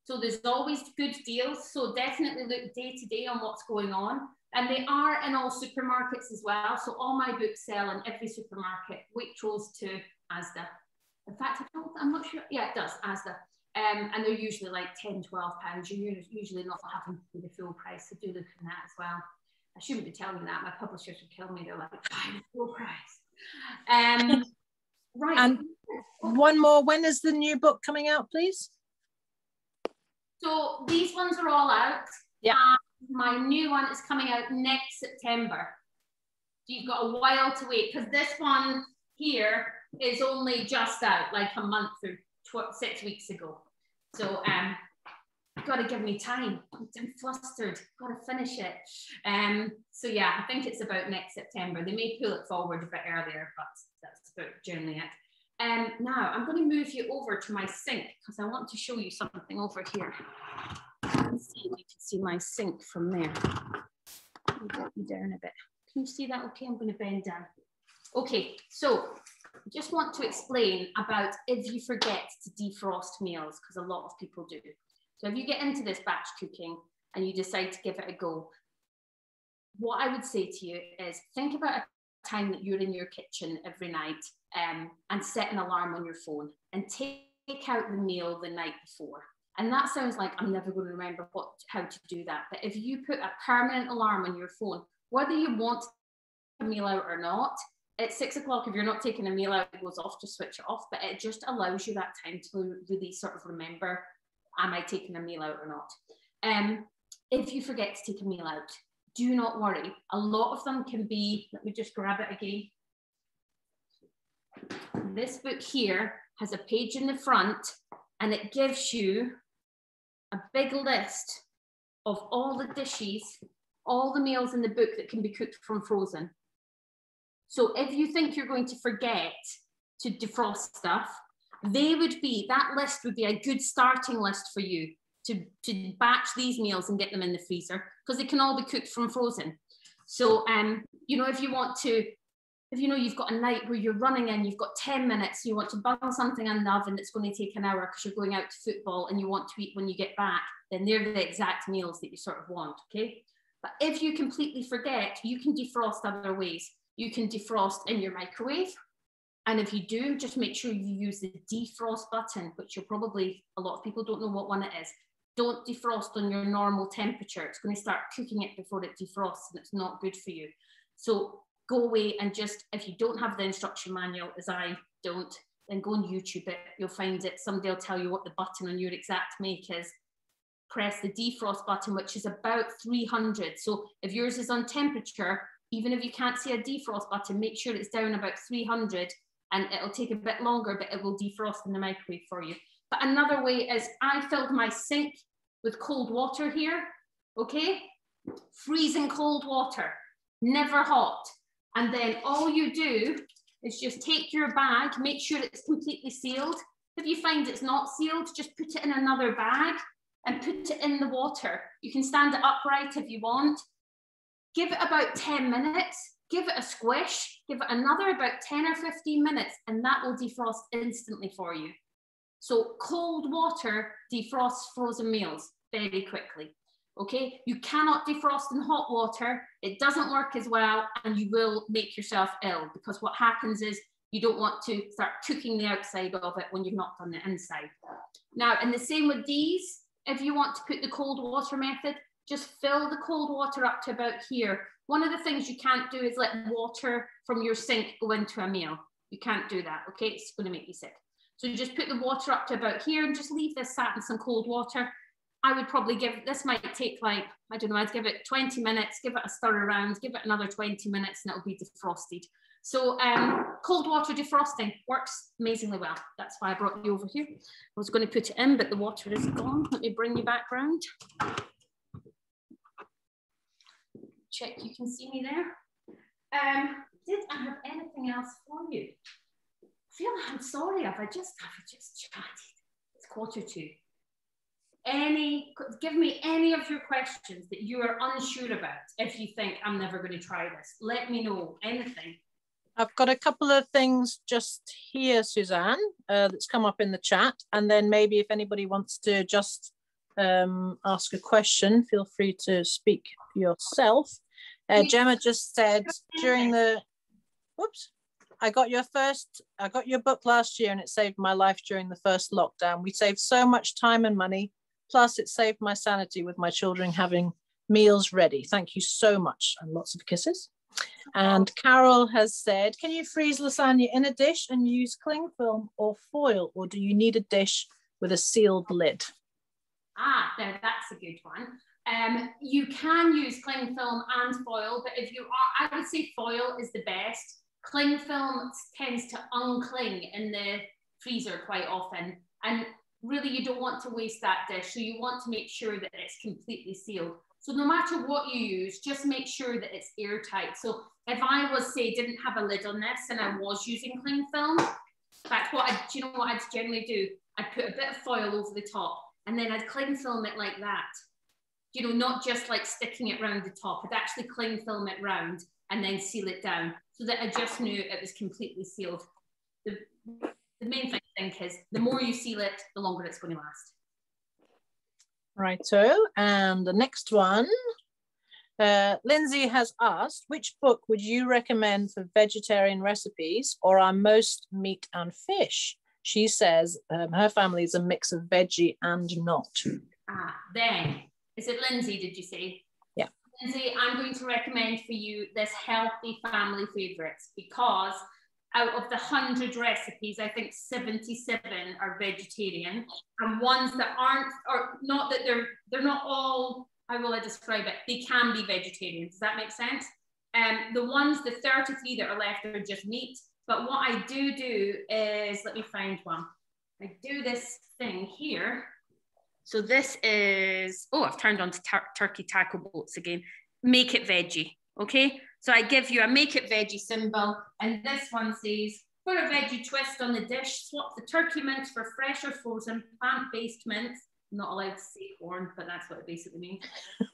So there's always good deals. So definitely look day to day on what's going on. And they are in all supermarkets as well. So all my books sell in every supermarket, Waitrose to Asda. In fact, I am not sure. Yeah, it does, Asda. Um, and they're usually like 10, 12 pounds. You're usually not having to pay the full price. So do look at that as well. I shouldn't be telling you that. My publishers would kill me. They're like, the full price. Um, [laughs] right. And one more. When is the new book coming out, please? So these ones are all out. Yeah. my new one is coming out next September. You've got a while to wait because this one here is only just out, like a month or six weeks ago. So um, got to give me time. I'm flustered. Got to finish it. Um, so yeah, I think it's about next September. They may pull it forward a bit earlier, but that's about generally it. Um, now I'm going to move you over to my sink because I want to show you something over here. See, if you can see my sink from there. Get you down a bit. Can you see that? Okay, I'm going to bend down. Okay, so I just want to explain about if you forget to defrost meals, because a lot of people do. So if you get into this batch cooking and you decide to give it a go, what I would say to you is think about a time that you're in your kitchen every night um, and set an alarm on your phone and take out the meal the night before. And that sounds like I'm never going to remember what how to do that. But if you put a permanent alarm on your phone, whether you want a meal out or not, at six o'clock, if you're not taking a meal out, it goes off to switch it off. But it just allows you that time to really sort of remember, am I taking a meal out or not? Um, if you forget to take a meal out, do not worry. A lot of them can be, let me just grab it again. This book here has a page in the front and it gives you a big list of all the dishes, all the meals in the book that can be cooked from frozen. So if you think you're going to forget to defrost stuff, they would be, that list would be a good starting list for you to, to batch these meals and get them in the freezer because they can all be cooked from frozen. So, um, you know, if you want to, if you know you've got a night where you're running in, you've got 10 minutes, you want to bung something in the oven that's going to take an hour because you're going out to football and you want to eat when you get back, then they're the exact meals that you sort of want, okay? But if you completely forget, you can defrost other ways. You can defrost in your microwave. And if you do, just make sure you use the defrost button, which you'll probably, a lot of people don't know what one it is. Don't defrost on your normal temperature. It's going to start cooking it before it defrosts and it's not good for you. So go away and just, if you don't have the instruction manual, as I don't, then go on YouTube it. You'll find it. Somebody will tell you what the button on your exact make is. Press the defrost button, which is about 300. So if yours is on temperature, even if you can't see a defrost button, make sure it's down about 300 and it'll take a bit longer, but it will defrost in the microwave for you. But another way is I filled my sink with cold water here, okay? Freezing cold water, never hot. And then all you do is just take your bag, make sure it's completely sealed. If you find it's not sealed, just put it in another bag and put it in the water. You can stand it upright if you want. Give it about 10 minutes, give it a squish, give it another about 10 or 15 minutes, and that will defrost instantly for you. So cold water defrosts frozen meals very quickly. Okay, you cannot defrost in hot water. It doesn't work as well, and you will make yourself ill because what happens is you don't want to start cooking the outside of it when you've not done the inside. Now, and the same with these, if you want to put the cold water method, just fill the cold water up to about here. One of the things you can't do is let water from your sink go into a meal. You can't do that, okay? It's gonna make you sick. So you just put the water up to about here and just leave this sat in some cold water. I would probably give, this might take like, I don't know, I'd give it 20 minutes, give it a stir around, give it another 20 minutes and it'll be defrosted. So um, cold water defrosting works amazingly well. That's why I brought you over here. I was going to put it in, but the water is gone. Let me bring you back round check you can see me there. Um, did I have anything else for you? I feel I'm sorry if I just have just chatted. It's quarter two. Any, give me any of your questions that you are unsure about. If you think I'm never going to try this, let me know anything. I've got a couple of things just here, Suzanne, uh, that's come up in the chat. And then maybe if anybody wants to just um, ask a question, feel free to speak yourself. Uh, Gemma just said during the, whoops. I got your first, I got your book last year and it saved my life during the first lockdown. We saved so much time and money. Plus, it saved my sanity with my children having meals ready. Thank you so much and lots of kisses. And Carol has said, can you freeze lasagna in a dish and use cling film or foil, or do you need a dish with a sealed lid? Ah, now that's a good one. Um, you can use cling film and foil, but if you are, I would say foil is the best. Cling film tends to uncling in the freezer quite often, and really you don't want to waste that dish. So you want to make sure that it's completely sealed. So no matter what you use, just make sure that it's airtight. So if I was say didn't have a lid on this and I was using cling film, fact, what I do you know what I'd generally do? I'd put a bit of foil over the top and then I'd cling film it like that. You know, not just like sticking it round the top. I'd actually cling film it round and then seal it down so that I just knew it was completely sealed. The, the main thing I think is the more you seal it, the longer it's going to last. Righto, and the next one, uh, Lindsay has asked, which book would you recommend for vegetarian recipes or are most meat and fish? She says um, her family is a mix of veggie and not. Ah, then, is it Lindsay, did you say? Yeah. Lindsay, I'm going to recommend for you this healthy family favorites because out of the 100 recipes, I think 77 are vegetarian, and ones that aren't, or not that they're, they're not all, how will I describe it? They can be vegetarian. Does that make sense? Um, the ones, the 33 that are left are just meat. But what I do do is, let me find one. I do this thing here. So this is, oh, I've turned on to tur turkey taco boats again. Make it veggie, okay? So I give you a make it veggie symbol, and this one says, for a veggie twist on the dish, swap the turkey mince for fresh or frozen plant-based mince. I'm not allowed to say Quorn, but that's what it basically means. [laughs]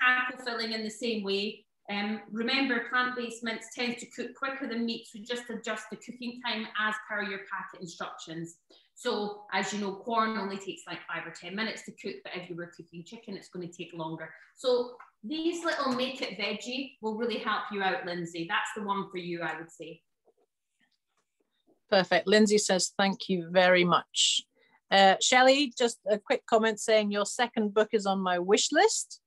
taco filling in the same way. Um, remember, plant-based mince tends to cook quicker than meat, so just adjust the cooking time as per your packet instructions. So as you know, Quorn only takes like five or 10 minutes to cook, but if you were cooking chicken, it's going to take longer. So these little make it veggie will really help you out, Lindsay. That's the one for you, I would say. Perfect. Lindsay says, thank you very much. Uh, Shelley, just a quick comment saying your second book is on my wish list.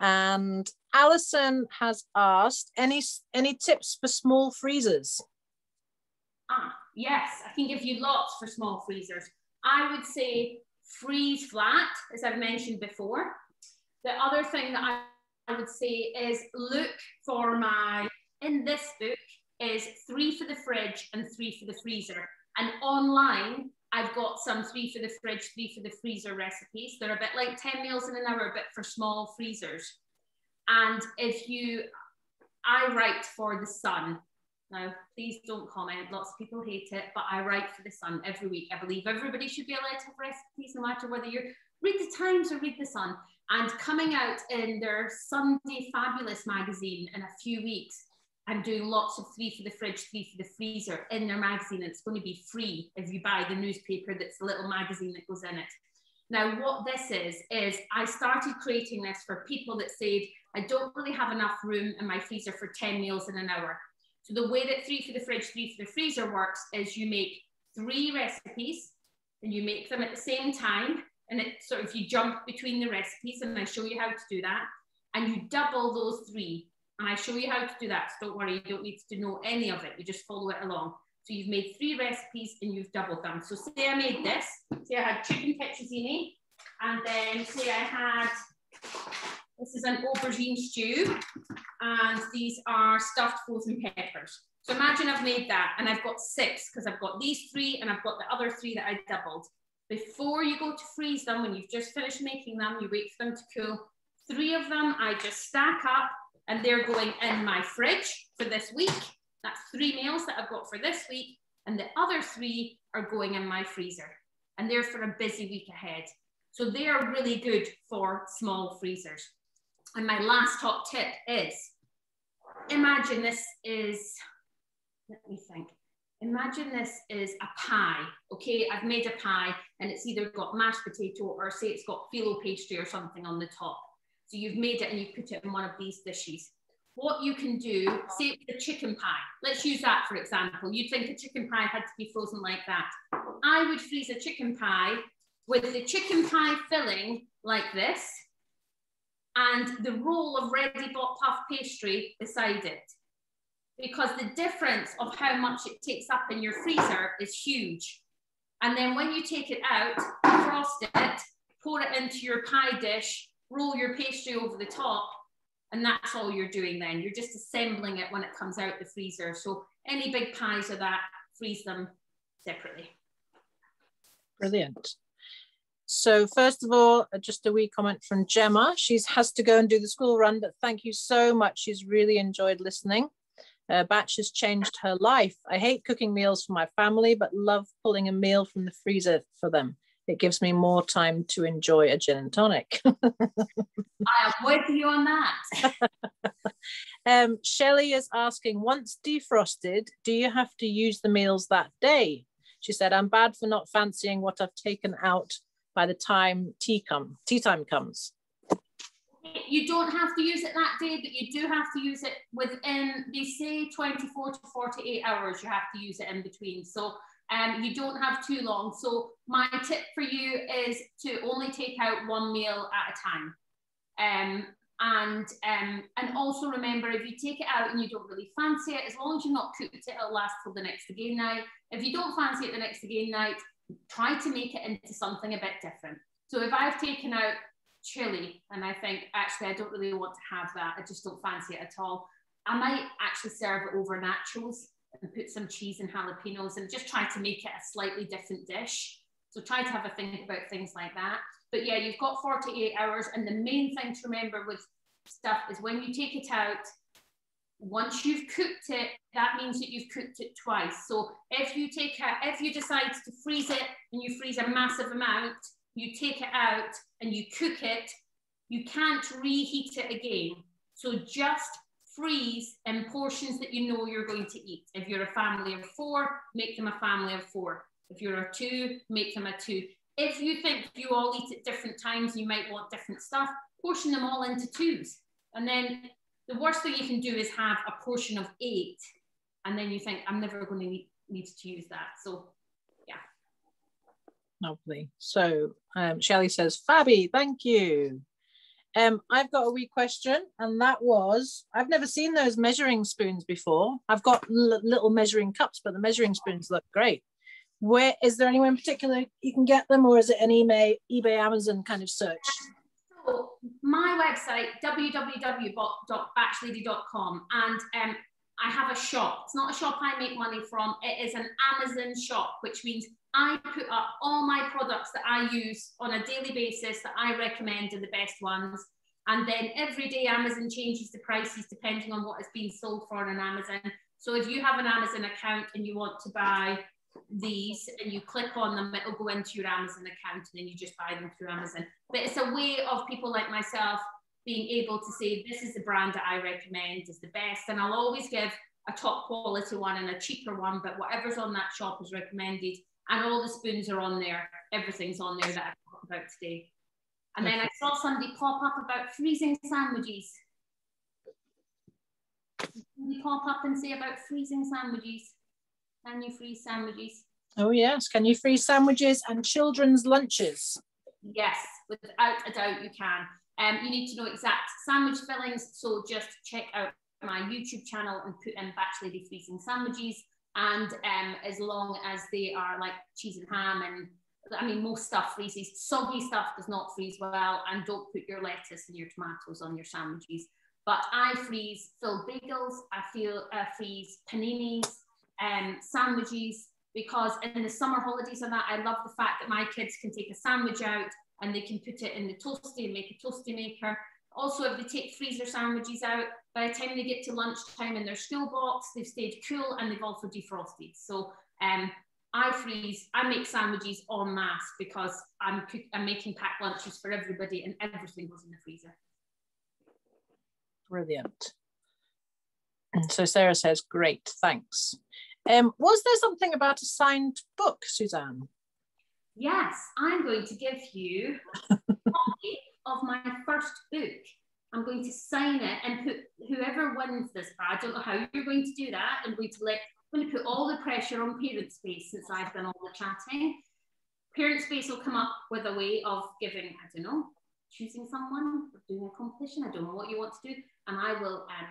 And Alison has asked, any, any tips for small freezers? Ah, yes, I can give you lots for small freezers. I would say freeze flat, as I've mentioned before. The other thing that I, I would say is look for my, in this book, is three for the fridge and three for the freezer. And online, I've got some three for the fridge, three for the freezer recipes. They're a bit like 10 meals in an hour, but for small freezers. And if you, I write for the sun. Now, please don't comment. Lots of people hate it, but I write for the Sun every week. I believe everybody should be allowed to have recipes, no matter whether you read the Times or read the Sun. And coming out in their Sunday Fabulous magazine in a few weeks, I'm doing lots of three for the fridge, three for the freezer in their magazine. And it's going to be free if you buy the newspaper that's the little magazine that goes in it. Now, what this is, is I started creating this for people that said, I don't really have enough room in my freezer for 10 meals in an hour. So the way that three for the fridge, three for the freezer works is you make three recipes and you make them at the same time. And it sort of you jump between the recipes and I show you how to do that. And you double those three. And I show you how to do that. So don't worry, you don't need to know any of it. You just follow it along. So you've made three recipes and you've doubled them. So say I made this, say I had chicken tetrazzini, and then say I had this is an aubergine stew, and these are stuffed frozen peppers. So imagine I've made that, and I've got six, because I've got these three, and I've got the other three that I doubled. Before you go to freeze them, when you've just finished making them, you wait for them to cool. Three of them I just stack up, and they're going in my fridge for this week. That's three meals that I've got for this week, and the other three are going in my freezer, and they're for a busy week ahead. So they are really good for small freezers. And my last top tip is imagine this is, let me think. Imagine this is a pie, okay? I've made a pie and it's either got mashed potato or say it's got phyllo pastry or something on the top. So you've made it and you've put it in one of these dishes. what you can do, say the chicken pie. Let's use that for example. You'd think a chicken pie had to be frozen like that. I would freeze a chicken pie with the chicken pie filling like this and the roll of ready bought puff pastry beside it. Because the difference of how much it takes up in your freezer is huge. And then when you take it out, frost it, pour it into your pie dish, roll your pastry over the top, and that's all you're doing then. You're just assembling it when it comes out the freezer. So any big pies of that, freeze them separately. Brilliant. So first of all, uh, just a wee comment from Gemma. She has to go and do the school run, but thank you so much. She's really enjoyed listening. Uh, Batch has changed her life. I hate cooking meals for my family, but love pulling a meal from the freezer for them it gives me more time to enjoy a gin and tonic. [laughs] I am with you on that. [laughs] um, Shelley is asking, once defrosted, do you have to use the meals that day? She said, I'm bad for not fancying what I've taken out by the time tea come tea time comes. You don't have to use it that day, but you do have to use it within, they say 24 to 48 hours, you have to use it in between. So um, you don't have too long. So my tip for you is to only take out one meal at a time. Um, and um, and also remember, if you take it out and you don't really fancy it, as long as you're not cooked it, it'll last till the next game night. If you don't fancy it the next game night, try to make it into something a bit different. So if I've taken out chili and I think actually I don't really want to have that, I just don't fancy it at all, I might actually serve it over nachos and put some cheese and jalapenos and just try to make it a slightly different dish. So try to have a think about things like that. But yeah, you've got 48 hours. And the main thing to remember with stuff is when you take it out, once you've cooked it, that means that you've cooked it twice. So if you take out, if you decide to freeze it and you freeze a massive amount, you take it out and you cook it, you can't reheat it again. So just freeze in portions that you know you're going to eat. If you're a family of four, make them a family of four. If you're a two, make them a two. If you think you all eat at different times, you might want different stuff, portion them all into twos. And then the worst thing you can do is have a portion of eight, and then you think, I'm never going to need, to use that. So. Lovely. So, um, Shelley says, Fabby, thank you. Um, I've got a wee question, and that was I've never seen those measuring spoons before. I've got little measuring cups, but the measuring spoons look great. Where is there anywhere in particular you can get them, or is it an eBay, eBay, Amazon kind of search? My website www.batchlady.com, and um, I have a shop. It's not a shop I make money from. It is an Amazon shop, which means I put up all my products that I use on a daily basis that I recommend are the best ones. And then every day Amazon changes the prices depending on what is being sold for on Amazon. So if you have an Amazon account and you want to buy these and you click on them, it'll go into your Amazon account and then you just buy them through Amazon. But it's a way of people like myself being able to say, this is the brand that I recommend is the best. And I'll always give a top quality one and a cheaper one, but whatever's on that shop is recommended and all the spoons are on there. Everything's on there that I've talked about today. And then I saw somebody pop up about freezing sandwiches. Somebody pop up and say about freezing sandwiches. Can you freeze sandwiches? Oh yes, can you freeze sandwiches and children's lunches? Yes, without a doubt you can. Um, you need to know exact sandwich fillings, so just check out my YouTube channel and put in Batch Lady Freezing Sandwiches and um, as long as they are like cheese and ham and I mean most stuff freezes. Soggy stuff does not freeze well, and don't put your lettuce and your tomatoes on your sandwiches. But I freeze filled bagels. I feel uh, freeze paninis and um, sandwiches because in the summer holidays and that I love the fact that my kids can take a sandwich out and they can put it in the toasty and make a toasty maker. Also, if they take freezer sandwiches out, by the time they get to lunchtime in their school box, they've stayed cool and they've also defrosted. So um, I freeze, I make sandwiches en masse because I'm, cook, I'm making packed lunches for everybody and everything goes in the freezer. Brilliant. So Sarah says, great, thanks. Um, was there something about a signed book, Suzanne? Yes, I'm going to give you a copy of my first book. I'm going to sign it and put whoever wins this. but I don't know how you're going to do that. I'm going to let I'm going to put all the pressure on Parent Space since I've done all the chatting. Parent Space will come up with a way of giving, I don't know, choosing someone, doing a competition. I don't know what you want to do, and I will um,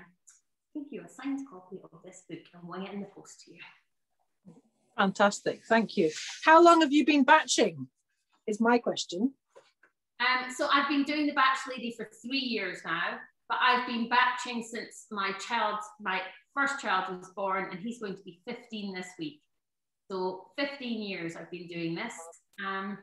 give you a signed copy of this book and wing it in the post to you. Fantastic, thank you. How long have you been batching? Is my question. Um, so I've been doing the batch lady for three years now, but I've been batching since my child, my first child was born, and he's going to be 15 this week. So 15 years I've been doing this. Um,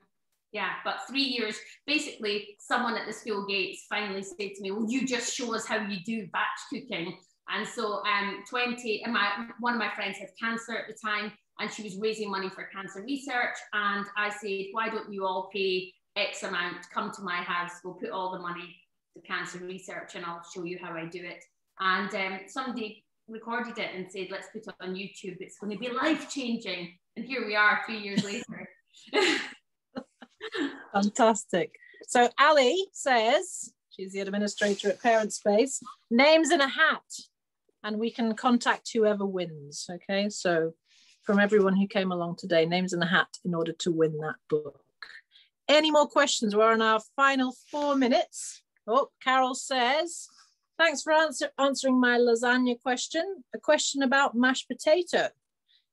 yeah, but three years. Basically, someone at the school gates finally said to me, "Well, you just show us how you do batch cooking." And so, um, 20, and my one of my friends had cancer at the time, and she was raising money for cancer research. And I said, "Why don't you all pay X amount? Come to my house. We'll put all the money to cancer research, and I'll show you how I do it." And um, somebody recorded it and said, "Let's put it on YouTube. It's going to be life changing." And here we are, three years later. [laughs] Fantastic. So Ali says, she's the administrator at Parent Space, names in a hat, and we can contact whoever wins. Okay, so from everyone who came along today, names in a hat in order to win that book. Any more questions? We're on our final four minutes. Oh, Carol says, thanks for answer, answering my lasagna question. A question about mashed potato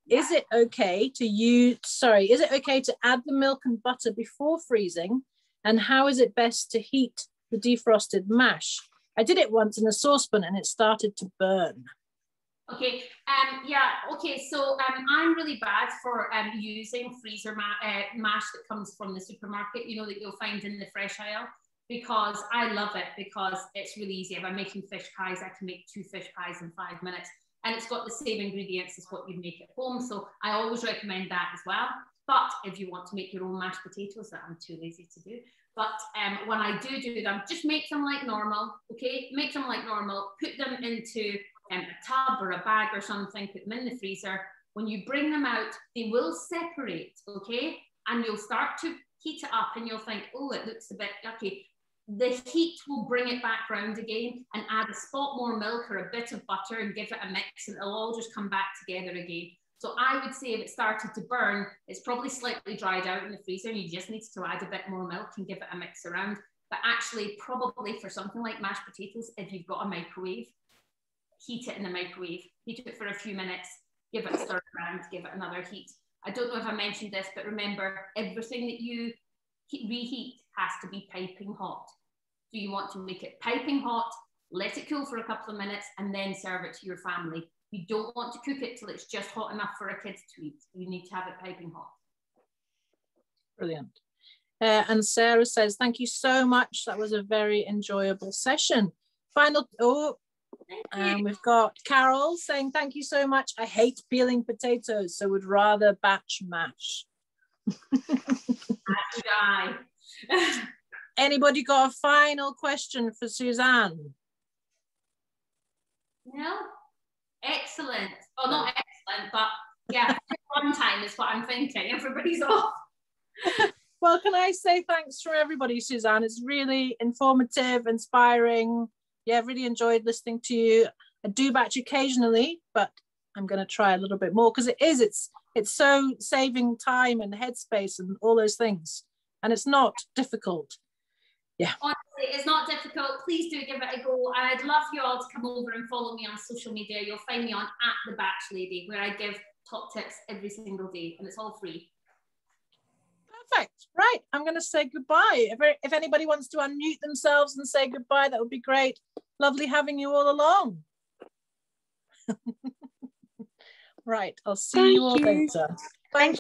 is it okay to use, sorry, is it okay to add the milk and butter before freezing? And how is it best to heat the defrosted mash? I did it once in a saucepan and it started to burn. Okay, um, yeah, okay, so um, I'm really bad for um, using freezer ma uh, mash that comes from the supermarket, you know, that you'll find in the fresh aisle, because I love it because it's really easy. If I'm making fish pies, I can make two fish pies in five minutes and it's got the same ingredients as what you'd make at home. So I always recommend that as well. But if you want to make your own mashed potatoes, that I'm too lazy to do. But um, when I do do them, just make them like normal, okay? Make them like normal, put them into um, a tub or a bag or something, put them in the freezer. When you bring them out, they will separate, okay? And you'll start to heat it up and you'll think, oh, it looks a bit yucky the heat will bring it back round again and add a spot more milk or a bit of butter and give it a mix and it'll all just come back together again. So I would say if it started to burn, it's probably slightly dried out in the freezer. and You just need to add a bit more milk and give it a mix around. But actually, probably for something like mashed potatoes, if you've got a microwave, heat it in the microwave, heat it for a few minutes, give it a stir around, give it another heat. I don't know if I mentioned this, but remember everything that you reheat has to be piping hot. So you want to make it piping hot, let it cool for a couple of minutes, and then serve it to your family. You don't want to cook it till it's just hot enough for a kid to eat. You need to have it piping hot. Brilliant. Uh, and Sarah says, thank you so much. That was a very enjoyable session. Final, oh, and [laughs] we've got Carol saying, thank you so much. I hate peeling potatoes, so would rather batch mash. I. [laughs] Anybody got a final question for Suzanne? No? Excellent. Oh, not excellent, but yeah, [laughs] one time is what I'm thinking. Everybody's off. well, can I say thanks for everybody, Suzanne? It's really informative, inspiring. Yeah, really enjoyed listening to you. I do batch occasionally, but I'm going to try a little bit more because it is, it's, it's so saving time and headspace and all those things. And it's not difficult yeah. Honestly, it's not difficult. Please do give it a go. I'd love you all to come over and follow me on social media. You'll find me on at the Batch Lady, where I give top tips every single day, and it's all free. Perfect. Right. I'm going to say goodbye. If, if anybody wants to unmute themselves and say goodbye, that would be great. Lovely having you all along. [laughs] right. I'll see Thank you all you. later. Thank